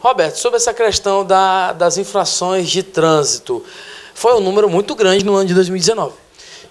Roberto, sobre essa questão da, das infrações de trânsito, foi um número muito grande no ano de 2019.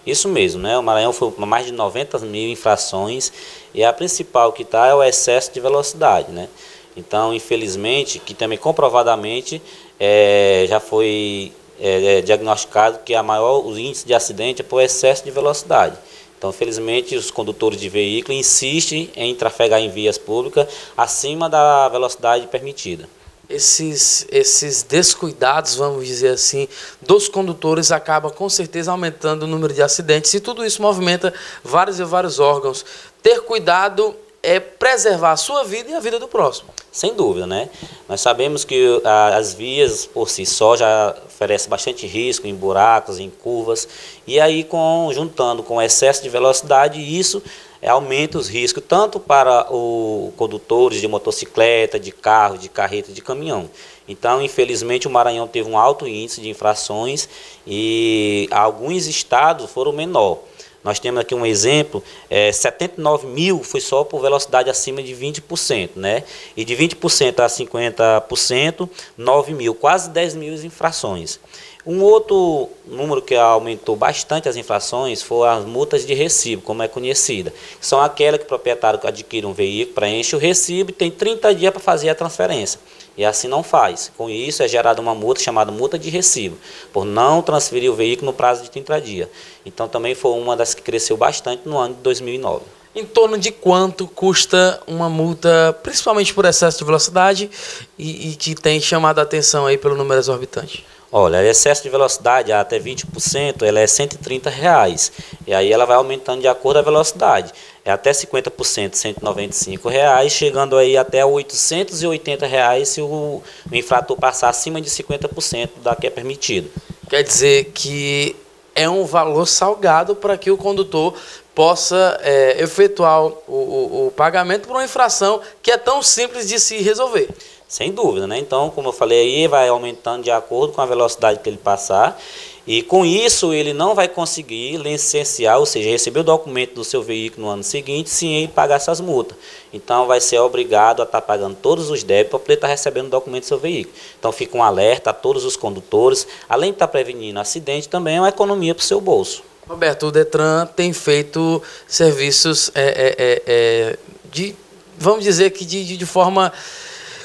Isso mesmo, né? O Maranhão foi mais de 90 mil infrações e a principal que está é o excesso de velocidade, né? Então, infelizmente, que também comprovadamente é, já foi é, é, diagnosticado que a maior o índice de acidente é por excesso de velocidade. Então, felizmente, os condutores de veículo insistem em trafegar em vias públicas acima da velocidade permitida esses, esses descuidados, vamos dizer assim, dos condutores acaba com certeza aumentando o número de acidentes e tudo isso movimenta vários e vários órgãos. Ter cuidado é preservar a sua vida e a vida do próximo. Sem dúvida, né? Nós sabemos que as vias por si só já oferecem bastante risco em buracos, em curvas, e aí com, juntando com excesso de velocidade, isso aumenta os riscos tanto para os condutores de motocicleta, de carro, de carreta, de caminhão. Então, infelizmente, o Maranhão teve um alto índice de infrações e alguns estados foram menor. Nós temos aqui um exemplo, é, 79 mil foi só por velocidade acima de 20%, né? E de 20% a 50%, 9 mil, quase 10 mil infrações. Um outro número que aumentou bastante as infrações foram as multas de recibo, como é conhecida. São aquelas que o proprietário adquire um veículo, preenche o recibo e tem 30 dias para fazer a transferência. E assim não faz. Com isso é gerada uma multa chamada multa de recibo, por não transferir o veículo no prazo de 30 dias. Então também foi uma das que cresceu bastante no ano de 2009. Em torno de quanto custa uma multa, principalmente por excesso de velocidade e, e que tem chamado a atenção aí pelo número exorbitante? Olha, excesso de velocidade até 20%, ela é 130 reais. E aí ela vai aumentando de acordo com a velocidade. É até 50%, 195 reais, chegando aí até 880 reais se o, o infrator passar acima de 50% da que é permitido. Quer dizer que é um valor salgado para que o condutor possa é, efetuar o, o, o pagamento por uma infração que é tão simples de se resolver. Sem dúvida, né? Então, como eu falei aí, vai aumentando de acordo com a velocidade que ele passar. E com isso ele não vai conseguir licenciar, ou seja, receber o documento do seu veículo no ano seguinte sem ele pagar essas multas. Então vai ser obrigado a estar tá pagando todos os débitos para poder estar tá recebendo o documento do seu veículo. Então fica um alerta a todos os condutores, além de estar tá prevenindo acidente, também é uma economia para o seu bolso. Roberto, o Detran tem feito serviços é, é, é, é de, vamos dizer que de, de forma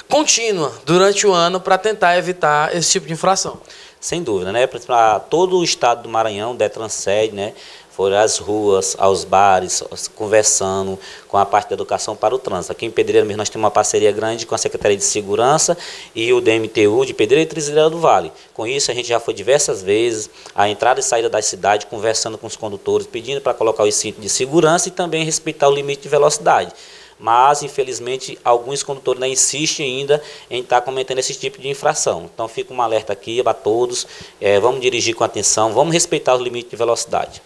contínua durante o ano para tentar evitar esse tipo de infração. Sem dúvida, né? Para todo o estado do Maranhão, o Detran sede, né? Foram às ruas, aos bares, conversando com a parte da educação para o trânsito. Aqui em Pedreira mesmo nós temos uma parceria grande com a Secretaria de Segurança e o DMTU de Pedreira e Trizeira do Vale. Com isso a gente já foi diversas vezes à entrada e saída da cidade, conversando com os condutores, pedindo para colocar os cintos de segurança e também respeitar o limite de velocidade mas infelizmente alguns condutores ainda insistem ainda em estar tá cometendo esse tipo de infração. Então fica um alerta aqui para todos, é, vamos dirigir com atenção, vamos respeitar os limites de velocidade.